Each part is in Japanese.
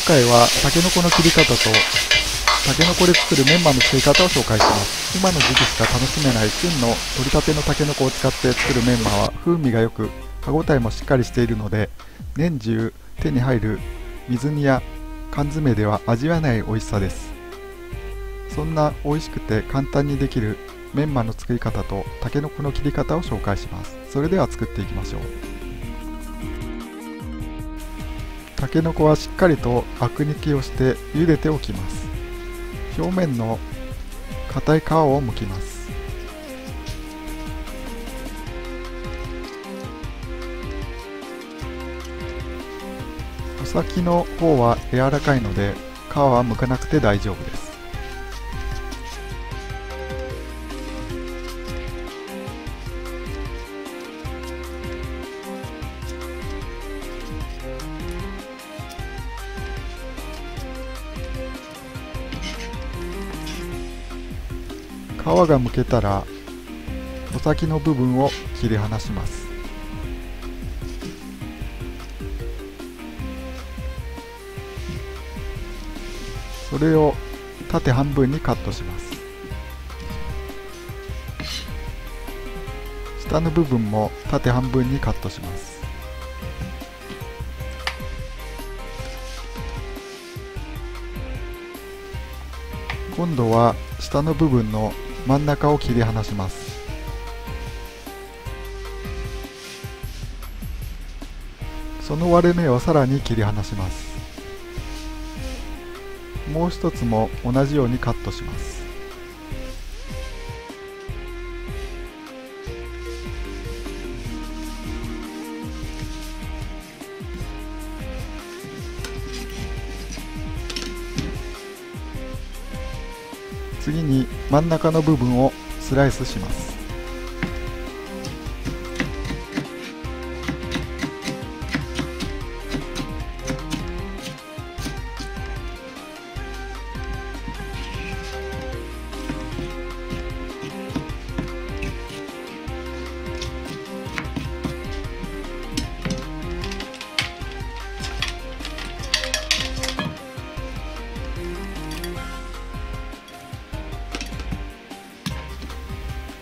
今回はタケノコの切り方とタケノコで作るメンマの作り方を紹介します。今の時期しか楽しめない旬の取りたてのタケノコを使って作るメンマは風味が良く歯ごたえもしっかりしているので年中手に入る水煮や缶詰では味わえない美味しさです。そんな美味しくて簡単にできるメンマの作り方とタケノコの切り方を紹介します。それでは作っていきましょう。タケノコはしっかりとアク抜きをして茹でておきます。表面の硬い皮を剥きます。お先の方は柔らかいので皮は剥かなくて大丈夫です。皮がむけたらお先の部分を切り離します。それを縦半分にカットします。下の部分も縦半分にカットします。今度は下の部分の真ん中を切り離します。その割れ目をさらに切り離します。もう一つも同じようにカットします。次に真ん中の部分をスライスします。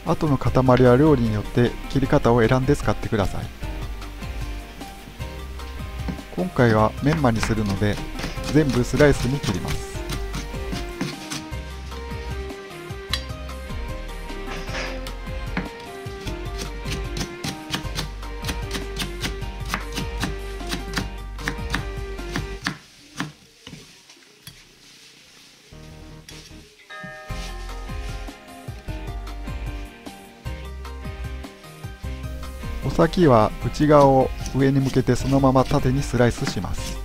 後の塊は料理によって切り方を選んで使ってください。今回はメンマにするので全部スライスに切ります。お先は内側を上に向けてそのまま縦にスライスします。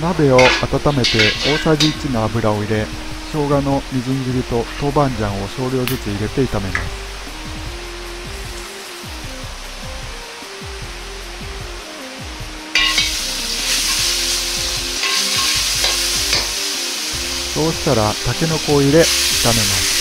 鍋を温めて大さじ1の油を入れ生姜のみじん切りと豆板醤を少量ずつ入れて炒めます。そうしたらタケノコを入れ炒めます。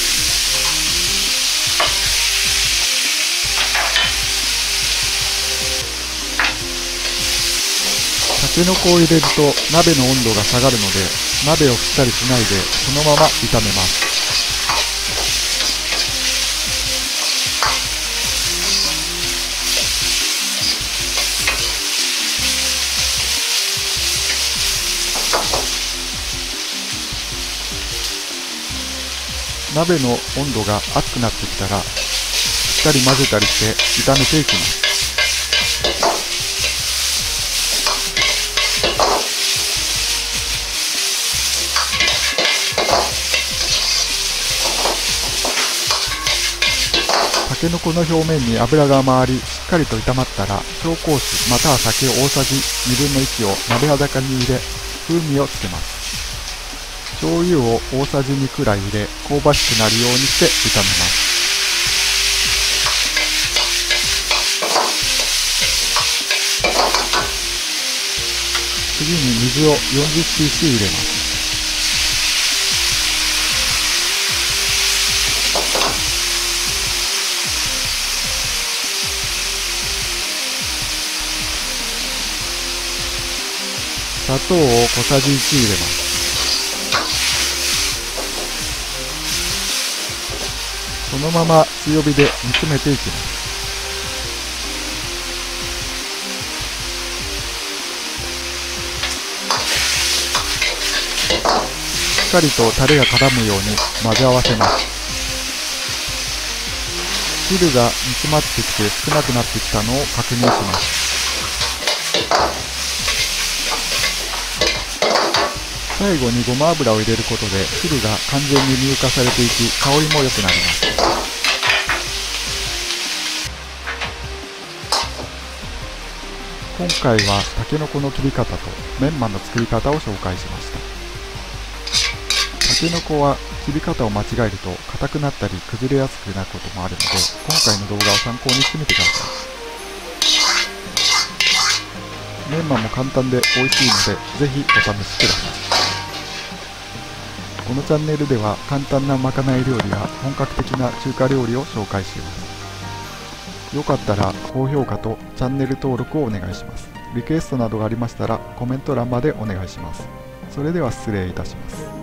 タケノコを入れると鍋の温度が下がるので鍋を振ったりしないでそのまま炒めます。鍋の温度が熱くなってきたらしっかり混ぜたりして炒めていきます。タケノコの表面に油が回りしっかりと炒まったら紹興酒または酒大さじ1分の1を鍋裸に入れ風味をつけます。醤油を大さじ2くらい入れ香ばしくなるようにして炒めます。次に水を 40cc 入れます。砂糖を小さじ1入れます。そのまま強火で煮詰めていきます。しっかりとタレが絡むように混ぜ合わせます。汁が煮詰まってきて少なくなってきたのを確認します。最後にごま油を入れることで汁が完全に乳化されていき香りも良くなります。今回はたけのこの切り方とメンマの作り方を紹介しました。たけのこは切り方を間違えると硬くなったり崩れやすくなることもあるので今回の動画を参考にしてみてください。メンマも簡単で美味しいのでぜひお試しください。このチャンネルでは簡単なまかない料理や本格的な中華料理を紹介しています。よかったら高評価とチャンネル登録をお願いします。リクエストなどがありましたらコメント欄までお願いします。それでは失礼いたします。